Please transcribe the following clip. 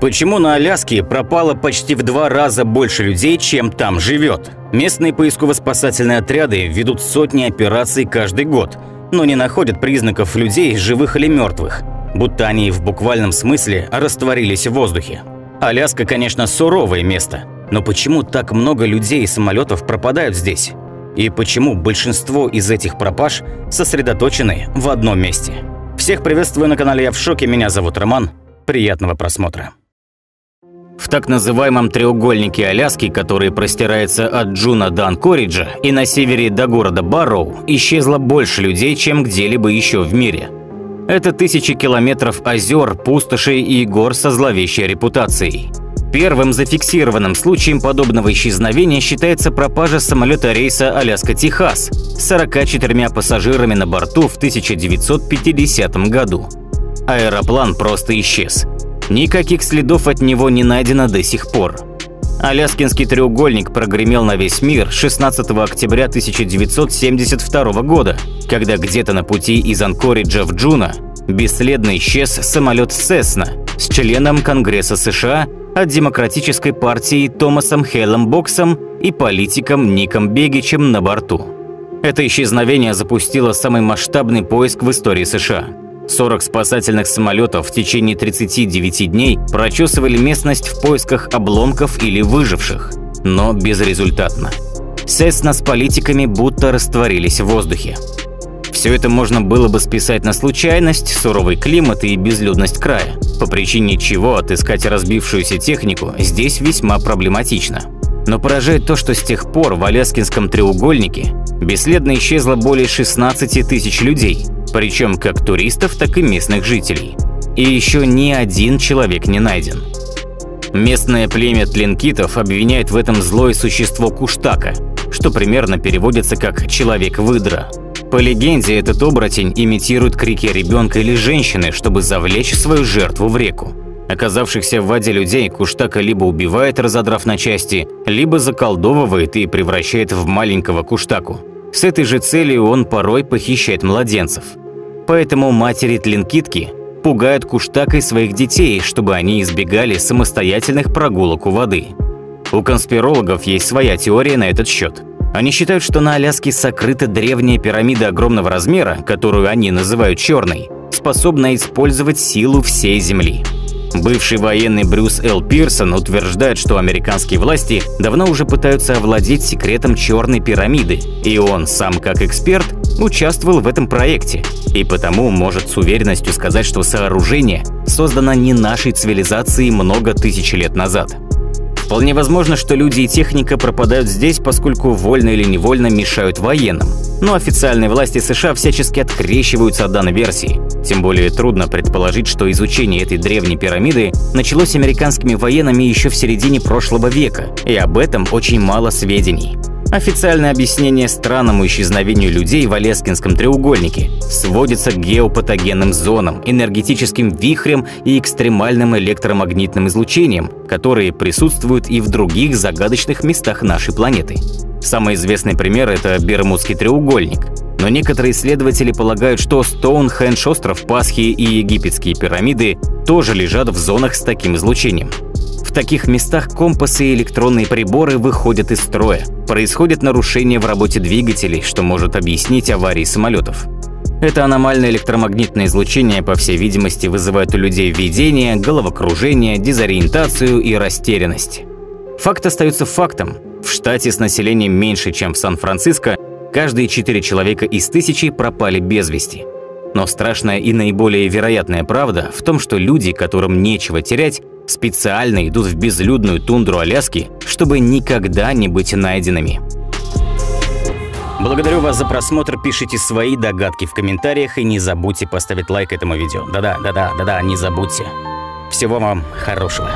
Почему на Аляске пропало почти в два раза больше людей, чем там живет? Местные поисково-спасательные отряды ведут сотни операций каждый год, но не находят признаков людей, живых или мертвых, будто они в буквальном смысле растворились в воздухе. Аляска, конечно, суровое место, но почему так много людей и самолетов пропадают здесь? И почему большинство из этих пропаж сосредоточены в одном месте? Всех приветствую на канале Я в шоке, меня зовут Роман. Приятного просмотра. В так называемом треугольнике Аляски, который простирается от Джуна до Анкориджа и на севере до города Барроу, исчезло больше людей, чем где-либо еще в мире. Это тысячи километров озер, пустошей и гор со зловещей репутацией. Первым зафиксированным случаем подобного исчезновения считается пропажа самолета рейса Аляска-Техас с 44 пассажирами на борту в 1950 году. Аэроплан просто исчез. Никаких следов от него не найдено до сих пор. Аляскинский треугольник прогремел на весь мир 16 октября 1972 года, когда где-то на пути из Анкориджа в Джуно бесследно исчез самолет «Сесна» с членом Конгресса США от Демократической партии Томасом Хейлом Боггсом и политиком Ником Бегичем на борту. Это исчезновение запустило самый масштабный поиск в истории США. 40 спасательных самолетов в течение 39 дней прочесывали местность в поисках обломков или выживших, но безрезультатно. Сесна с политиками будто растворились в воздухе. Все это можно было бы списать на случайность, суровый климат и безлюдность края, по причине чего отыскать разбившуюся технику здесь весьма проблематично. Но поражает то, что с тех пор в Аляскинском треугольнике бесследно исчезло более 16 тысяч людей, причем как туристов, так и местных жителей. И еще ни один человек не найден. Местное племя тлинкитов обвиняет в этом злое существо Куштака, что примерно переводится как «человек-выдра». По легенде, этот оборотень имитирует крики ребенка или женщины, чтобы завлечь свою жертву в реку. Оказавшихся в воде людей Куштака либо убивает, разодрав на части, либо заколдовывает и превращает в маленького Куштаку. С этой же целью он порой похищает младенцев. Поэтому матери тлинкитки пугают куштакой своих детей, чтобы они избегали самостоятельных прогулок у воды. У конспирологов есть своя теория на этот счет. Они считают, что на Аляске сокрыта древняя пирамида огромного размера, которую они называют черной, способная использовать силу всей Земли. Бывший военный Брюс Л. Пирсон утверждает, что американские власти давно уже пытаются овладеть секретом Черной пирамиды, и он сам как эксперт участвовал в этом проекте, и потому может с уверенностью сказать, что сооружение создано не нашей цивилизацией много тысяч лет назад. Вполне возможно, что люди и техника пропадают здесь, поскольку вольно или невольно мешают военным. Но официальные власти США всячески открещиваются от данной версии. Тем более трудно предположить, что изучение этой древней пирамиды началось американскими военными еще в середине прошлого века, и об этом очень мало сведений. Официальное объяснение странному исчезновению людей в Алескинском треугольнике сводится к геопатогенным зонам, энергетическим вихрям и экстремальным электромагнитным излучениям, которые присутствуют и в других загадочных местах нашей планеты. Самый известный пример – это Бермудский треугольник. Но некоторые исследователи полагают, что Стоунхендж, остров Пасхи и египетские пирамиды тоже лежат в зонах с таким излучением. В таких местах компасы и электронные приборы выходят из строя. Происходит нарушение в работе двигателей, что может объяснить аварии самолетов. Это аномальное электромагнитное излучение, по всей видимости, вызывает у людей видение, головокружение, дезориентацию и растерянность. Факт остается фактом. В штате с населением меньше, чем в Сан-Франциско, каждые четыре человека из тысячи пропали без вести. Но страшная и наиболее вероятная правда в том, что люди, которым нечего терять, специально идут в безлюдную тундру Аляски, чтобы никогда не быть найденными. Благодарю вас за просмотр, пишите свои догадки в комментариях и не забудьте поставить лайк этому видео. Да-да, да-да, да-да, не забудьте. Всего вам хорошего.